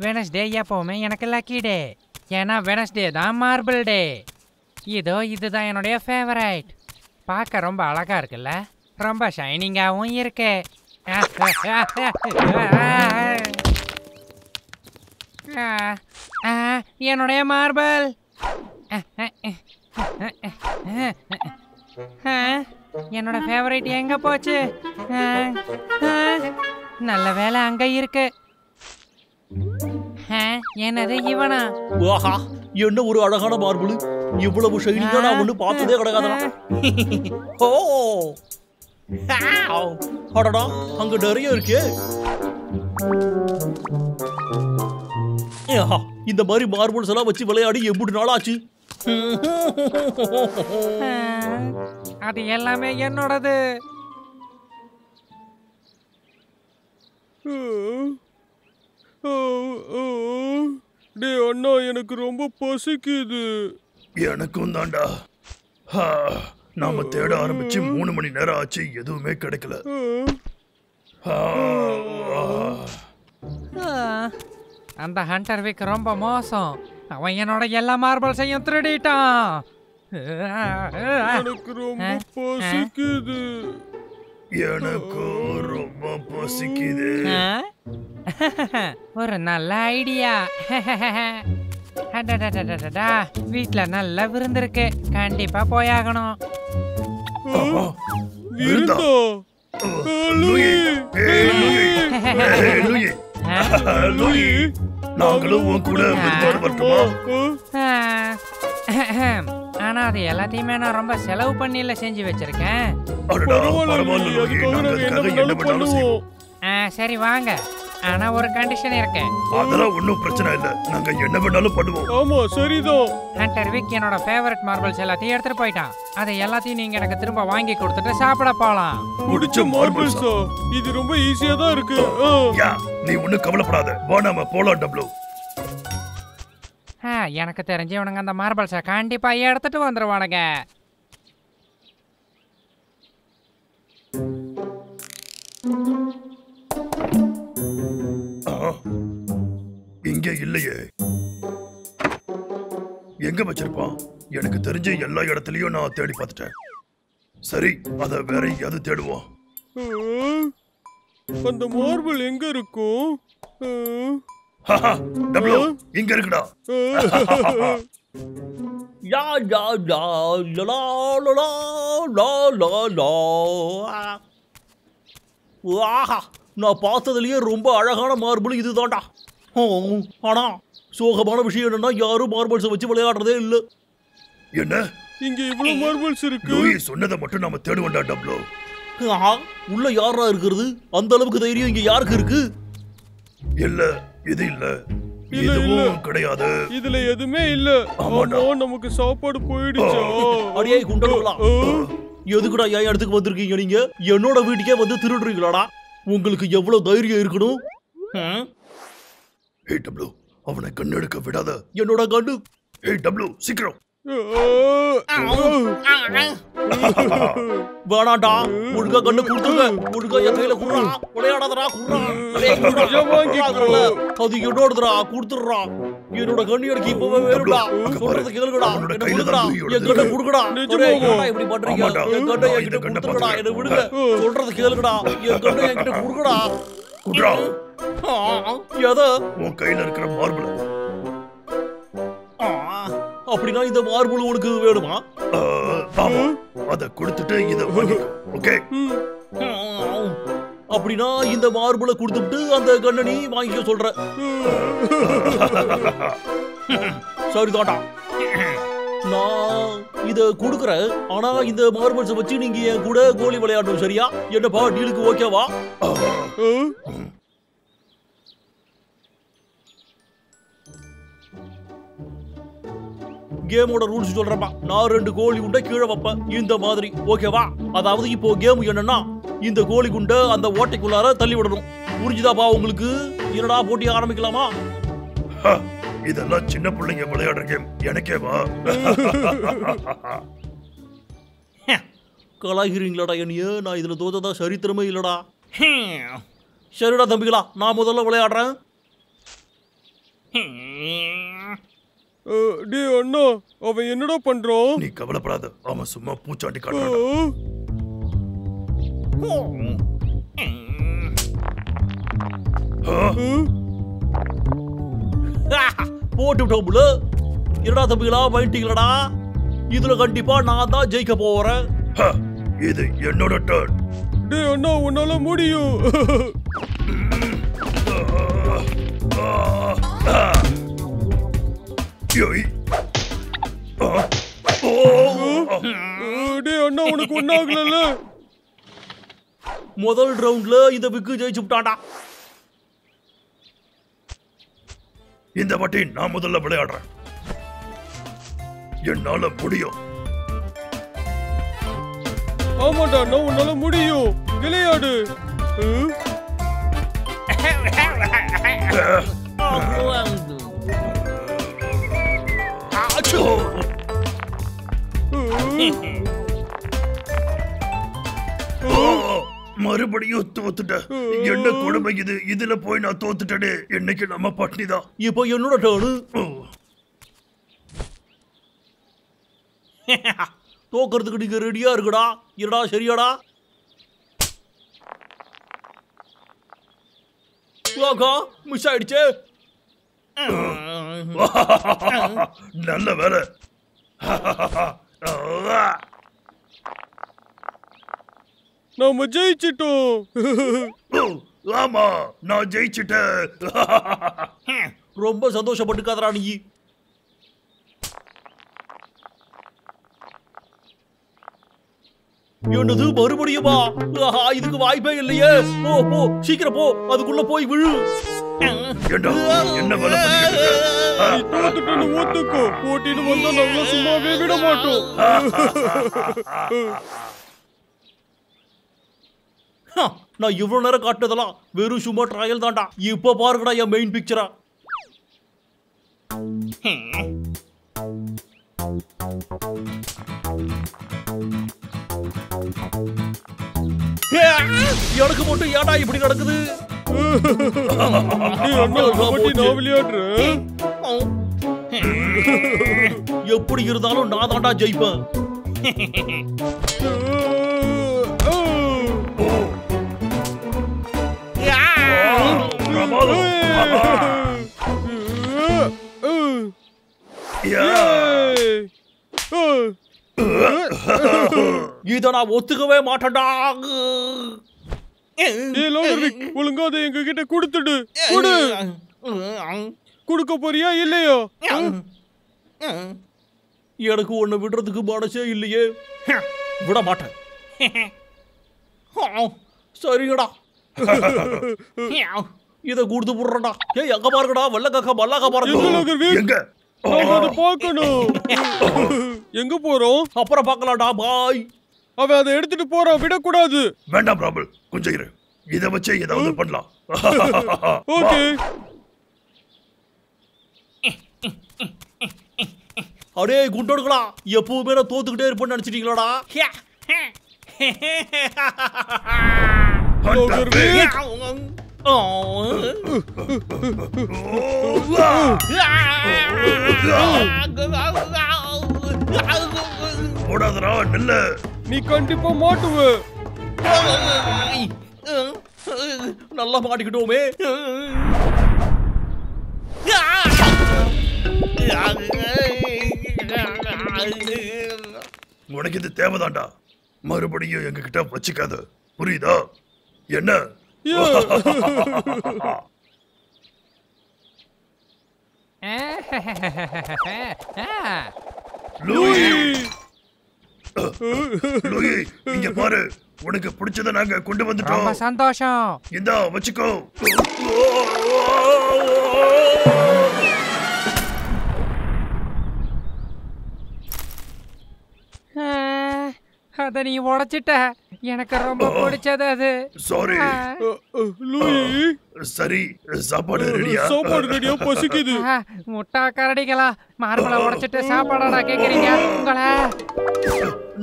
Wednesday எப்போவுமே எனக்கு lucky டே ஏன்னா வெனஸ்டே தான் மார்பிள் டே இதோ இதுதான் என்னுடைய ஃபேவரைட் பார்க்க ரொம்ப அழகாக இருக்குல்ல? ரொம்ப ஷைனிங்காகவும் இருக்கு. என்னுடைய மார்பிள் என்னோட ஃபேவரைட் எங்கே போச்சு? நல்ல வேலை அங்க இருக்கு. என்னது இவனா? ஆஹா என்ன ஒரு அழகான மார்பிள். இவ்வளவு ஷைனிங்கா நான் ஒண்ணு பார்த்ததே கிடையாதுடா ஓ. அடடா அங்க நிறைய இருக்கே. இந்த மாதிரி மார்பிள்ஸ் எல்லாம் வச்சு விளையாடி எம்புட்டு நாள் ஆச்சு அது எல்லாமே என்னோடது. டே அண்ணா எனக்கு ரொம்ப பசிக்குது. எனக்கும் தாண்டா ஹா, நாம தேட ஆரம்பிச்சு மூணு மணி நேரம் ஆச்சு எதுவுமே கிடைக்கல. அந்த ஹண்டர் விக் ரொம்ப மோசம். அவன் என்னோட எல்லா மார்பிள்ஸையும் திருடிட்டான். எனக்கு ரொம்ப பசிக்குது. எனக்கும் ரொம்ப பசிக்குது? ஒரு நல்ல ஐடியா. வீட்ல நல்ல விருந்து இருக்கு. கண்டிப்பா போயாகணும். நாங்களும் உன் கூட விருந்தோட வரட்டுமா? ஆனா அது எல்லாத்தையுமே நான் ரொம்ப செலவு பண்ணில செஞ்சு வச்சிருக்கேன். பண்ணாலும் சரி வாங்க. ஆனா ஒரு கண்டிஷன் இருக்கு அதெல்லாம் ஒண்ணும் பிரச்சனை இல்ல. நாங்க என்ன வேணாலும் பண்ணுவோம். ஆமா சரிதான். ஹண்டர் விக் என்னோட ஃபேவரட் மார்பிள்ஸ் எல்லாத்தையும் எடுத்துட்டு போயிட்டான். அதை எல்லாத்தையும் நீங்க எனக்கு திரும்ப வாங்கி கொடுத்துட்டு சாப்பிட போலாம். பிடிச்ச மார்பிள்ஸா இது ரொம்ப ஈஸியா தான் இருக்கு. நீ ஒண்ணும் கவலைப்படாத. வா நாம போலாம் டப்ளூ ஆ, எனக்கு தெரிஞ்சு இவனுங்க அந்த மார்பிள்ஸை கண்டிப்பா எடுத்துட்டு வந்துருவானுங்க. ஆ, இங்க இல்லையே. எங்க வச்சிருப்பான்? எனக்கு தெரிஞ்ச எல்லா இடத்துலயும் நான் தேடி பார்த்துட்டேன். சரி அத வேற எங்கேயாவது தேடுவோம். அந்த மார்பிள் எங்க இருக்கும்? ஆ. ஹஹா, டப்ளூ இங்க இருக்குடா. யா யா யா லலா லலா லா லா லா ஆஹா நான் பார்த்ததுலயே ரொம்ப அழகான மார்பிள் இதுதான்டா. ஓ, ஆனா சோகமான விஷயம் என்னன்னா யாரும் மார்பிள்ஸை வச்சு விளையாடுறதே இல்ல. என்ன? இங்க இவ்வளவு மார்பிள்ஸ் இருக்கு. சொன்னதை மட்டும் நாம தேடுவோம்டா டப்ளூ ஆஹா, உள்ள யாரா இருக்கிறது? அந்த அளவுக்கு தைரியம் இங்க யாருக்கு இருக்கு? இல்ல இது இல்ல. இல்ல, இதுவும் கிடையாது. இதுல எதுவுமே இல்ல. ஆமாடா. ஆமா நமக்கு சாப்பாடு போயிடுச்சா? அடியே குண்டலாம் ஆ. எதுக்குடா என் இடத்துக்கு வந்திருக்கீங்க நீங்க? என்னோட வீட்டுக்கே வந்து திருடுறீங்களாடா. உங்களுக்கு எவ்வளவு தைரியம் இருக்கணும்? ஹே டப்ளூ அவனை கண்ணெடுக்க விடாத. என்னோட கண்ணு. ஹே டப்ளூ சீக்கிரம். வேணாண்டா ஒழுங்கா கண்ணு கொடுத்துங்க ஒழுங்கா என் கையில குடுறா. விளையாடாதடா குடுறா. குடுறா. அது என்னோடதுடா கொடுத்துடுறா. என்னோட கண்ணு எனக்கு இப்பவே பாரு. சொல்றது அவனோட என்ன விடுங்கடா என் கண்ணை. கொடுக்கடா. இப்படி பண்றீங்க. என் கண்ணை என்கிட்ட பார்த்துக்கிறேன். என்ன விடுங்க. சொல்றது கேளுங்கடா. என் கண்ணை என்கிட்ட கொடுக்கடா. குட்ரா ஆ, எதை? உன் கையில இருக்கிற மார்பிள் அப்படின்னா இந்த மார்பிள் உனக்கு வேணுமா? ஆமா. அத கொடுத்துட்டு இத ஓகே? அப்படின்னா இந்த மார்பிளை கொடுத்துட்டு அந்த கண்ணை நீ வாங்கிக்க சொல்ற. சரிதான்டா நான் இத கொடுக்குறேன். ஆனா இந்த மார்பிள்ஸை வச்சு நீங்க என் கூட கோலி விளையாடணும் சரியா? என்னப்பா டீலுக்கு ஓகேவா? கேமோட ரூல்ஸ் சொல்றப்பா நான் ரெண்டு கோழி குண்டை கீழே வைப்பேன். இந்த மாதிரி ஓகேவா? அதாவது இப்போ கேம் என்னன்னா இந்த கோழி குண்டை அந்த ஓட்டைக்குள்ளார தள்ளி விடணும். புரிஞ்சுதாப்பா உங்களுக்கு? என்னடா போட்டி ஆரம்பிக்கலாமா? இதெல்லாம் சின்ன பிள்ளைங்க விளையாடுற கேம். எனக்கே வா. கலாய்கிறீங்களாடா என்னைய? நான் இதுல தோத்ததா சரித்திரமே இல்லடா. சரிடா தம்பிகளா நான் முதல்ல விளையாடுறேன். டேய் அண்ணா அவன் என்னடா பண்றான்? நீ கவலைப்படாத அவன் சும்மா பூச்சாண்டி காட்டுறான். போட்டு விட்டோம்ல என்னடா தம்பிகளா வந்துட்டீங்களடா இதுல கண்டிப்பா நான் தான் ஜெயிக்க போறேன். இது என்னோட டர்ன் டேய் அண்ணா உன்னால முடியும். அண்ணா உனக்கு ஒன்னாகலல்ல முதல் ரவுண்ட்ல இந்த விக்கு ஜெயிச்சு இந்த வாட்டி நான் முதல்ல விளையாடுறேன். என்னால முடியும். ஆமாடா அண்ணா உன்னால முடியும். விளையாடு. மறுபடியும் தோத்துட்டேன் என்ன கொடுமை இது? இதுல போய் நான் தோத்துட்டேனே. என்னைக்கு நம்ம பட்னிதான் இப்போ என்னோட ஓ, தோக்கறதுக்கு நீங்க ரெடியா இருக்குடா? இருடா சரியாடா? மிஸ் ஆயிடுச்சே. நல்ல வேலை நாம ஜெயிச்சிட்டோம். ஓ, ஆமா நான் ஜெயிச்சிட்டேன். ரொம்ப சந்தோஷப்பட்டுக்காதடா நீ. என்னது மறுபடியுமா? இதுக்கு வாய்ப்பே இல்லையே. போ போ சீக்கிரம் போ. அதுக்குள்ள போய் விழு. என்ன ஒத்துக்கோ. போட்டின்னு வந்தா நாங்கள சும்மாவே விட மாட்டோம். நான் இவ்வளவு நேரம் காட்டுனதெல்லாம் வெறும் சும்மா ட்ரையல் தான்டா. இப்ப பாருங்கடா என் மெயின் பிக்சரா எனக்கு மட்டும் ஏடா இப்படி நடக்குது? எப்படி இருந்தாலும் நான் தான்டா ஜெயிப்பேன். இதை நான் ஒத்துக்கவே மாட்டேன்டா ஒழுங்கா அதை எங்க கிட்ட கொடுத்துடு கொடு. கொடுக்க போறியா இல்லையா? எனக்கு உன்னை விடுறதுக்கு மனசே இல்லையே. விட மாட்டேன். சரிங்கடா. இதை கொடுத்து விடுறடா ஏய் எங்க பாருங்கடா. வெள்ளக்காக்கா மல்லாக்கா எங்க? பாருங்க பார்க்கணும். எங்க போறோம்? அப்புறம் பார்க்கலாம்டா. பாய். அவன் அதை எடுத்துட்டு போறான் விடக்கூடாது. வேண்டாம் ராபல் கொஞ்சம் இரு இதை வச்சே ஏதாவது பண்ணலாம். ஓகே. அடே குண்டோடுகளா எப்பவுமே நான் தோத்துக்கிட்டே இருப்பேன்னு நினைச்சிட்டீங்களாடா. போடாதடா நில்ல. நீ கண்டிப்பா மாட்டுவ. நல்லா மாட்டிக்கிட்டோமே. உனக்கு இது தேவைதான்டா. மறுபடியும் எங்க கிட்ட வச்சுக்காத. புரியுதா? என்ன? லூயி. லூயி இங்க பாரு. உனக்கு பிடிச்சத நாங்க கொண்டு ரொம்ப வந்துட்டோம் சந்தோஷம். இந்தா வச்சுக்கோ. அத நீ உடைச்சிட்ட. எனக்கு ரொம்ப பிடிச்சது அது. Sorry Louis. சரி சாப்பாடு ரெடியா? சாப்பாடு ரெடியா? பசிக்குது. முட்டா கரடிகளா மார்பலை உடைச்சிட்டு சாப்பாடாடா கேக்குறீங்க. உங்களை.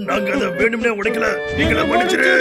நாங்க அதை வேணும்னே உடைக்கல. நீங்களே மன்னிச்சிரு.